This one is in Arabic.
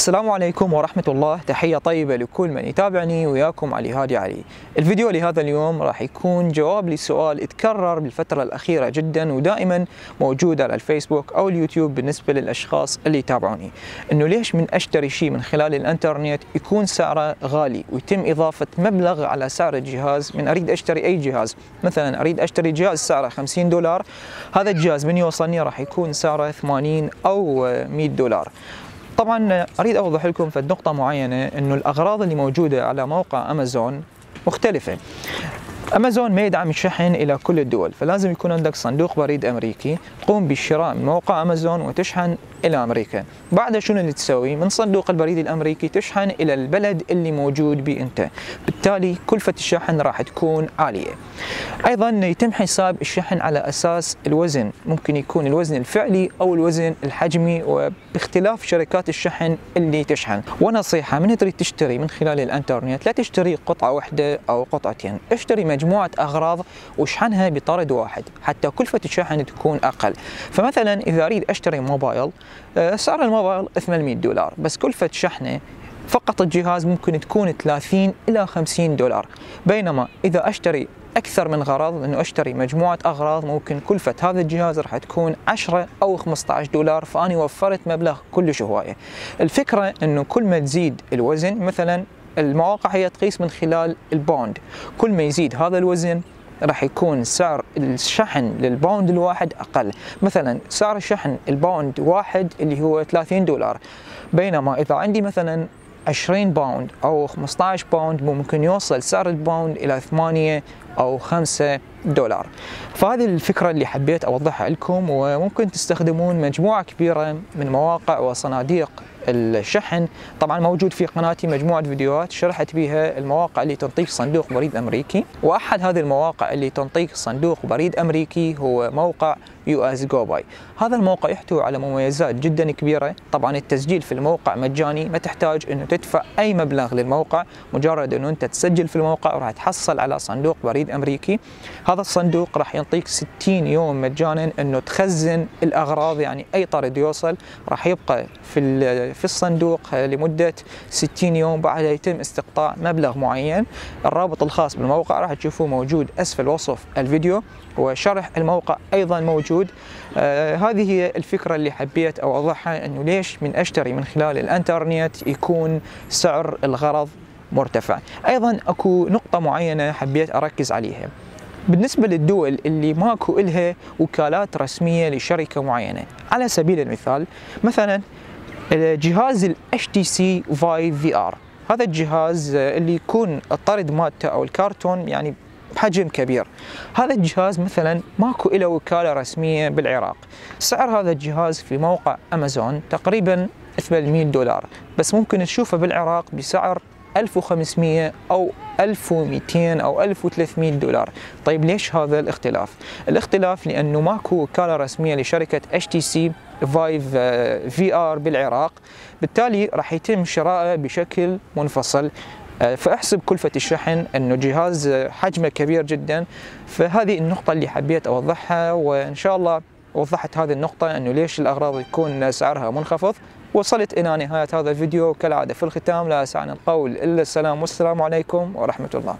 السلام عليكم ورحمة الله. تحية طيبة لكل من يتابعني وياكم علي هادي علي. الفيديو لهذا اليوم راح يكون جواب لسؤال اتكرر بالفترة الأخيرة جدا ودائما موجود على الفيسبوك أو اليوتيوب بالنسبة للأشخاص اللي يتابعوني. إنه ليش من أشتري شيء من خلال الإنترنت يكون سعره غالي ويتم إضافة مبلغ على سعر الجهاز من أريد أشتري أي جهاز؟ مثلا أريد أشتري جهاز سعره 50 دولار. هذا الجهاز من يوصلني راح يكون سعره 80 أو 100 دولار. طبعا أريد أوضح لكم في نقطه معينة إنه الأغراض اللي موجودة على موقع أمازون مختلفة. امازون ما يدعم الشحن إلى كل الدول فلازم يكون عندك صندوق بريد أمريكي تقوم بالشراء من موقع امازون وتشحن إلى أمريكا. بعدها شنو اللي تسوي؟ من صندوق البريد الأمريكي تشحن إلى البلد اللي موجود به أنت. بالتالي كلفة الشحن راح تكون عالية. أيضا يتم حساب الشحن على أساس الوزن. ممكن يكون الوزن الفعلي أو الوزن الحجمي وباختلاف شركات الشحن اللي تشحن. ونصيحة من تريد تشتري من خلال الإنترنت؟ لا تشتري قطعة واحدة أو قطعتين. اشتري مجموعة أغراض واشحنها بطرد واحد حتى كلفه الشحن تكون أقل. فمثلا إذا أريد أشتري موبايل سعر الموبايل 800 دولار بس كلفه شحنه فقط الجهاز ممكن تكون 30 إلى 50 دولار. بينما إذا أشتري أكثر من غرض انه أشتري مجموعة أغراض ممكن كلفه هذا الجهاز راح تكون 10 أو 15 دولار فأني وفرت مبلغ كلش هواية. الفكرة إنه كل ما تزيد الوزن مثلا المواقع هي تقيس من خلال الباوند. كل ما يزيد هذا الوزن راح يكون سعر الشحن للباوند الواحد أقل. مثلا سعر الشحن الباوند واحد اللي هو 30 دولار بينما إذا عندي مثلا 20 باوند أو 15 باوند ممكن يوصل سعر الباوند إلى 8 أو 5 دولار. فهذه الفكرة اللي حبيت أوضحها لكم وممكن تستخدمون مجموعة كبيرة من مواقع وصناديق الشحن. طبعا موجود في قناتي مجموعة فيديوهات شرحت بها المواقع اللي تنطيك صندوق بريد أمريكي. وأحد هذه المواقع اللي تنطيك صندوق بريد أمريكي هو موقع USGoBuy. هذا الموقع يحتوي على مميزات جدا كبيرة. طبعا التسجيل في الموقع مجاني ما تحتاج إنه تدفع أي مبلغ للموقع. مجرد إنه أنت تسجل في الموقع وراح تحصل على صندوق بريد امريكي هذا الصندوق راح يعطيك 60 يوم مجانا إنه تخزن الأغراض يعني أي طرد يوصل راح يبقى في في الصندوق لمدة 60 يوم بعدها يتم استقطاع مبلغ معين. الرابط الخاص بالموقع راح تشوفوه موجود أسفل وصف الفيديو وشرح الموقع أيضا موجود. آه هذه هي الفكرة اللي حبيت أوضحها إنه ليش من أشتري من خلال الإنترنت يكون سعر الغرض مرتفع. أيضا أكو نقطة معينة حبيت أركز عليها. بالنسبة للدول اللي ماكو إلها وكالات رسمية لشركة معينة على سبيل المثال مثلا جهاز ال HTC Vive VR هذا الجهاز اللي يكون الطرد مالته أو الكرتون يعني بحجم كبير. هذا الجهاز مثلا ماكو له وكالة رسمية بالعراق. سعر هذا الجهاز في موقع أمازون تقريبا 800 دولار. بس ممكن تشوفه بالعراق بسعر 1500 أو 1200 أو 1300 دولار. طيب ليش هذا الاختلاف؟ الاختلاف لأنه ماكو وكالة رسمية لشركة HTC Vive VR بالعراق. بالتالي راح يتم شرائه بشكل منفصل. فأحسب كلفة الشحن أنه جهاز حجمه كبير جدا. فهذه النقطة اللي حبيت أوضحها وإن شاء الله وضحت هذه النقطة أنه ليش الأغراض يكون سعرها منخفض. وصلت إلى نهاية هذا الفيديو. كالعادة في الختام لا يسعني القول إلا السلام والسلام عليكم ورحمة الله.